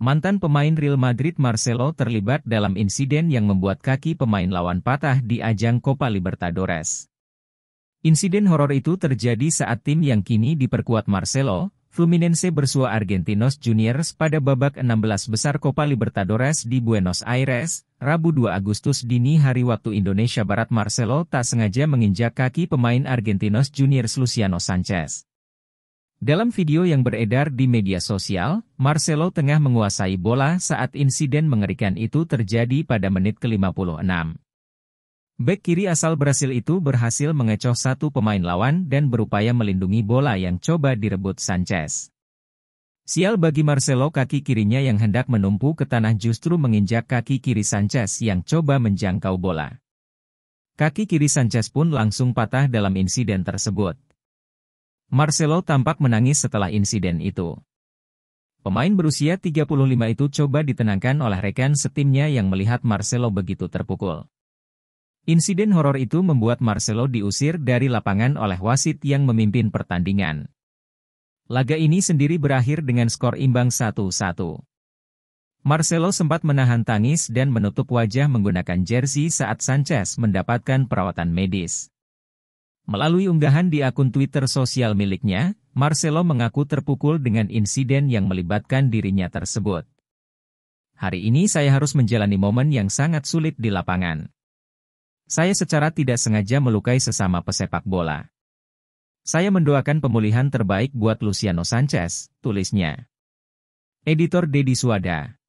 Mantan pemain Real Madrid Marcelo terlibat dalam insiden yang membuat kaki pemain lawan patah di ajang Copa Libertadores. Insiden horor itu terjadi saat tim yang kini diperkuat Marcelo, Fluminense bersua Argentinos Juniors pada babak 16 besar Copa Libertadores di Buenos Aires, Rabu 2 Agustus dini hari waktu Indonesia Barat Marcelo tak sengaja menginjak kaki pemain Argentinos Juniors Luciano Sanchez. Dalam video yang beredar di media sosial, Marcelo tengah menguasai bola saat insiden mengerikan itu terjadi pada menit ke-56. Bek kiri asal Brasil itu berhasil mengecoh satu pemain lawan dan berupaya melindungi bola yang coba direbut Sanchez. Sial bagi Marcelo kaki kirinya yang hendak menumpu ke tanah justru menginjak kaki kiri Sanchez yang coba menjangkau bola. Kaki kiri Sanchez pun langsung patah dalam insiden tersebut. Marcelo tampak menangis setelah insiden itu. Pemain berusia 35 itu coba ditenangkan oleh rekan setimnya yang melihat Marcelo begitu terpukul. Insiden horor itu membuat Marcelo diusir dari lapangan oleh wasit yang memimpin pertandingan. Laga ini sendiri berakhir dengan skor imbang 1-1. Marcelo sempat menahan tangis dan menutup wajah menggunakan jersey saat Sanchez mendapatkan perawatan medis. Melalui unggahan di akun Twitter sosial miliknya, Marcelo mengaku terpukul dengan insiden yang melibatkan dirinya tersebut. Hari ini saya harus menjalani momen yang sangat sulit di lapangan. Saya secara tidak sengaja melukai sesama pesepak bola. Saya mendoakan pemulihan terbaik buat Luciano Sanchez, tulisnya. Editor Dedi Suada